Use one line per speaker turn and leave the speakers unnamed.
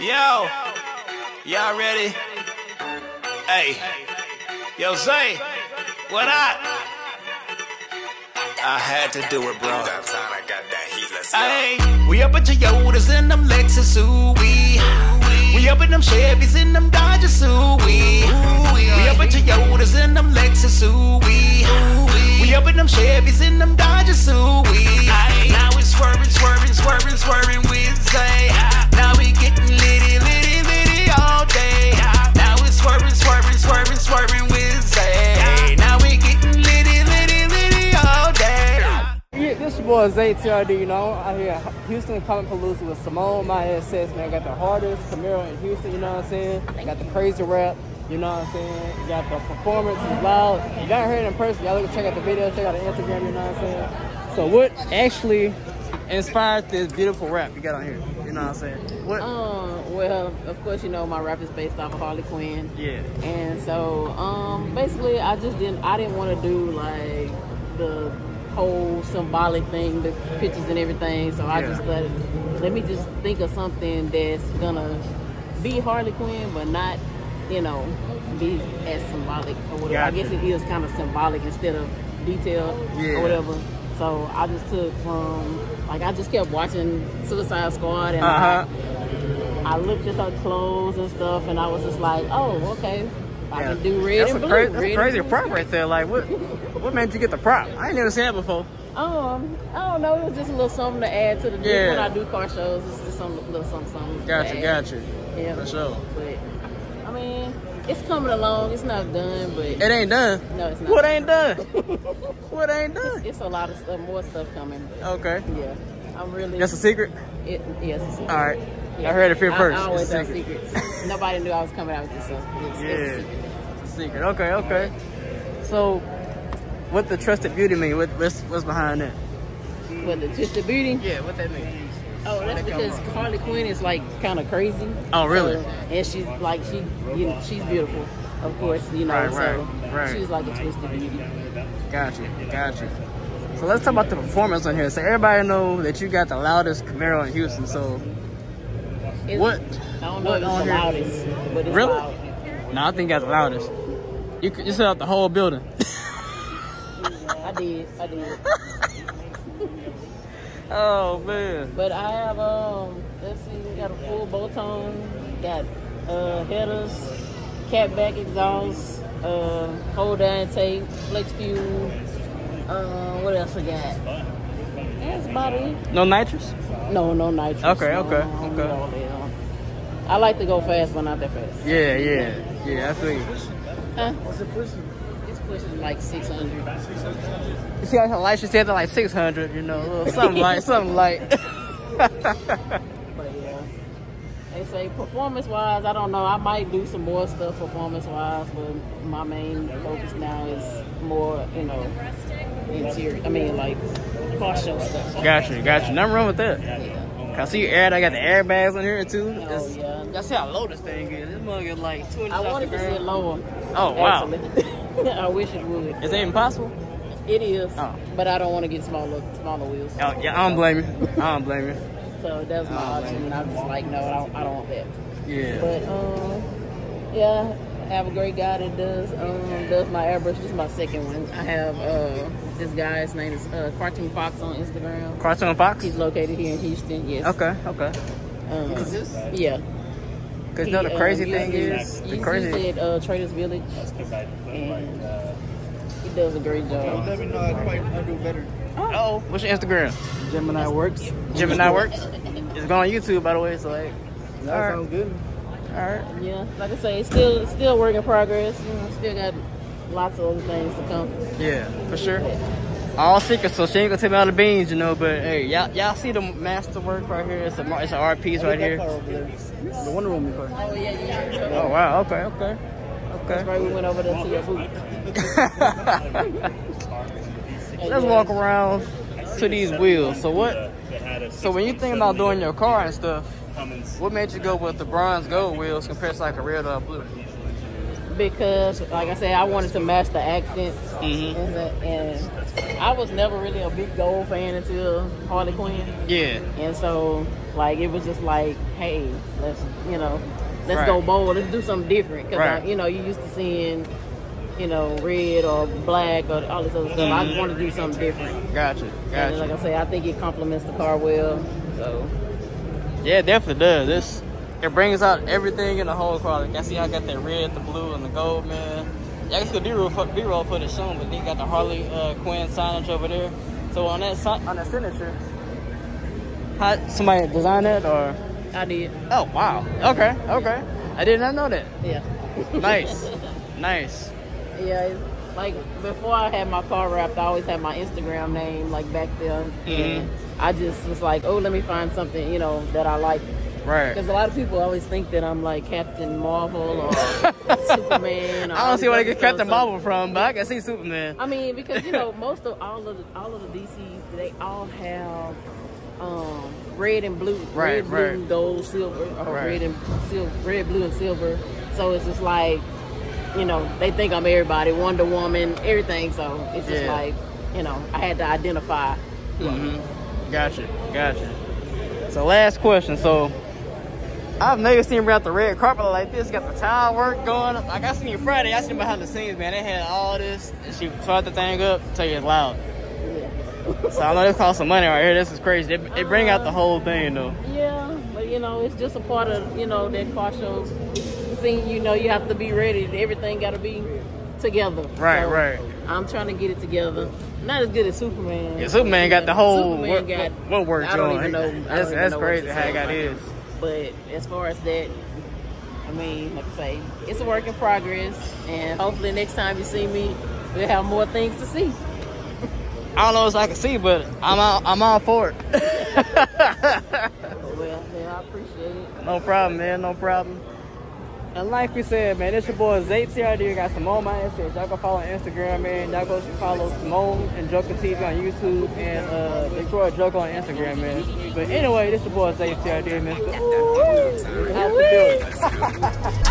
Yo, y'all ready? Hey, yo, Zay, what up? I had to do it, bro. Hey, we up at Toyotas and them Lexus, ooh wee. We up in them Chevys and them Dodgers, ooh wee. We up at Toyotas and them Lexus, ooh wee. We up in them Chevys and them Dodgers, ooh wee. Now we swerving, swerving,
this your boy Zay TRD, you know. Out here at Houston Comicpalooza with Simone, my SS, man. Got the hardest Camaro in Houston, you know what I'm saying? Got the crazy wrap, you know what I'm saying? You got the performance is loud. You gotta hear it in person. Y'all look check out the video, check out the Instagram, you know what I'm saying? So what actually inspired this beautiful wrap you got on here? You know what I'm saying? What
Um, well, of course, you know my wrap is based off of Harley Quinn,
Yeah.
and so um, basically, I just didn't. I didn't want to do like the whole symbolic thing, the pictures and everything. So I
Yeah.
just let let me just think of something that's gonna be Harley Quinn, but not, you know, be as symbolic or whatever. I
Gotcha.
guess it is kind of symbolic instead of detailed
Yeah.
or whatever. So I just took from like I just kept watching Suicide Squad and
Uh-huh.
I looked at her clothes and stuff, and I was just like, "Oh, okay, I
Yeah.
can do red
That's
and blue."
crazy, that's
red
a crazy prop right there. Like what what made you get the prop? I ain't never seen that before.
Um, I don't know. It was just a little something to add to the
Yeah.
when I do car shows. It's just some little something, something.
Gotcha, gotcha.
Yeah,
For sure.
But I mean, it's coming along. It's not done, but
It ain't done.
no, it's not.
What ain't done? what ain't done?
It's a lot of stuff, more stuff coming.
Okay.
yeah, I'm really.
That's a secret?
It, yes, it's a secret.
All right.
Yeah.
I heard it here first.
I, always
It's
have
secret.
secrets. Nobody knew I was coming out with this stuff. It's,
Yeah.
it's a secret.
It's a secret. Okay, okay. So, what the trusted beauty mean? What, what's, what's behind that?
What the twisted beauty?
Yeah, what that mean?
Oh, that's because Harley Quinn is like kind of crazy.
Oh, really?
So- and she's like she, you know, she's beautiful, of course. You know,
Right,
so
right, right.
she's like a twisted beauty.
Gotcha, gotcha. So let's talk about the performance on here. So everybody know that you got the loudest Camaro in Houston. So
It's-
what?
I don't know
what
if it's
on
the
here?
loudest, but it's
Really?
loud.
No, I think you got the loudest. You could- you set up the whole building.
I did, I did.
oh man.
But I have um, let's see, we got a full bolt-on, got uh headers, cat back exhaust, uh hold down tape, flex fuel. Uh, what else I got? That's about it.
No nitrous?
No, no nitrous.
Okay,
no,
okay,
I
okay.
all that. I like to go fast, but not that fast.
Yeah, yeah, yeah. I feel you.
Huh? What's it pushing? Pushing like 600.
You see how light she said that like 600, you know, little something like, something like.
But yeah. They say performance wise, I don't know. I might do some more stuff performance wise, but my main focus now is more, you know, interior. I mean, like car show stuff.
gotcha, gotcha. Nothing wrong with that.
Yeah.
I see your air. I got the airbags on here too.
Oh,
It's-
yeah.
See how low this thing is? This mug is like two inches
I wanted to see it lower.
Oh wow.
I wish it would.
is that even possible?
It is,
Oh.
but I don't want to get smaller, smaller wheels.
Oh, yeah, I don't blame you. I don't blame you.
So that's my option, and I'm just like, no, I don't, I don't want that.
Yeah.
But um, yeah, I have a great guy that does um does my airbrush. This is my second one. I have uh this guy. His name is uh, Cartoon Fox on Instagram.
Cartoon Fox.
He's located here in Houston. Yes.
Okay, okay.
Um, yeah.
Cause you know the crazy
um,
thing
usually-
is the crazy.
usually at uh, Traders Village, and he does a great job.
Let me know I quite I do better.
Oh, what's your Instagram?
Gemini works.
Gemini Works. It's going on YouTube, by the way. So like,
That
Alright.
sounds good.
all right.
Yeah, like I say, it's still it's still work in progress. You know, still got lots of other things to come.
Yeah, for sure. All secrets, so she ain't gonna tell me all the beans, you know. But hey, y'all, y'all see the masterwork right here? It's a, mar- it's an art piece right here.
car over there. The Wonder Woman car.
Oh yeah, yeah.
Oh wow, okay, okay, okay.
That's
okay.
right. We went over there to your booth.
Let's walk around to these wheels. So what? So when you think about doing your car and stuff, what made you go with the bronze gold wheels compared to like a red or blue?
Because, like I said, I wanted to match the accents,
Mhm.
and, and I was never really a big Gold fan until Harley Quinn,
Yeah.
and so like it was just like, hey, let's you know, let's
Right.
go bold, let's do something different, because
Right.
you know you used to seeing, you know, red or black or all this other stuff. I just
Mhm.
wanted to do something different,
Gotcha.
and like I say, I think it complements the car well. So
Yeah, it definitely does. This it brings out everything in the whole car. Like I see, I got that red, the blue, and the gold, man. Yeah, I guess the B-roll, fo- B-roll footage shown, but then you got the Harley uh, Quinn signage over there. So on that on that signature, how, somebody designed it or?
I did,
Oh wow. Okay. Okay. I did not know that.
yeah.
Nice. nice.
Yeah, like before I had my car wrapped, I always had my Instagram name like back there.
Mhm.
And I just was like, oh, let me find something, you know, that I like.
Right.
Because a lot of people always think that I'm like Captain Marvel or Superman. Or
I don't see where they get Captain Marvel from, but I can see Superman.
I mean, because you know, most of all of the all of the DC, they all have um, red and blue,
Right,
red,
right.
and gold, silver, or
Right.
red and silver, red, blue, and silver. So it's just like, you know, they think I'm everybody, Wonder Woman, everything. So it's just
Yeah.
like, you know, I had to identify.
Mm-hmm. Gotcha, gotcha. So last question. So I've never seen around the red carpet like this. Got the tile work going. Like I seen you Friday. I seen behind the scenes, man. They had all this, and she started the thing up. Tell you it's loud.
Yeah.
So I know this cost some money right here. This is crazy. They, they bring out the whole thing though.
Yeah, but you know, it's just a part of you know that car show thing. You know, you have to be ready. Everything got to be together.
Right,
So,
right.
I'm trying to get it together. Not as good as Superman.
Yeah, Superman got the whole
Superman
what,
got.
what, what work
I don't even know.
That's, that's crazy how it got
about
is.
But as far as that, I mean, like I say, it's a work in progress, and hopefully next time you see me, we'll have more things to see.
I don't know if I can see, but I'm all, I'm all for it.
Well, yeah, I appreciate it.
no problem, man. No problem. And like we said, man, it's your boy Zay TRD. Got Simone Mindset. Y'all go follow on Instagram, man. Y'all go follow Simone and Joker TV on YouTube and uh, Detroit Joker on Instagram, man. But anyway, this your boy TRD, man. Out the building.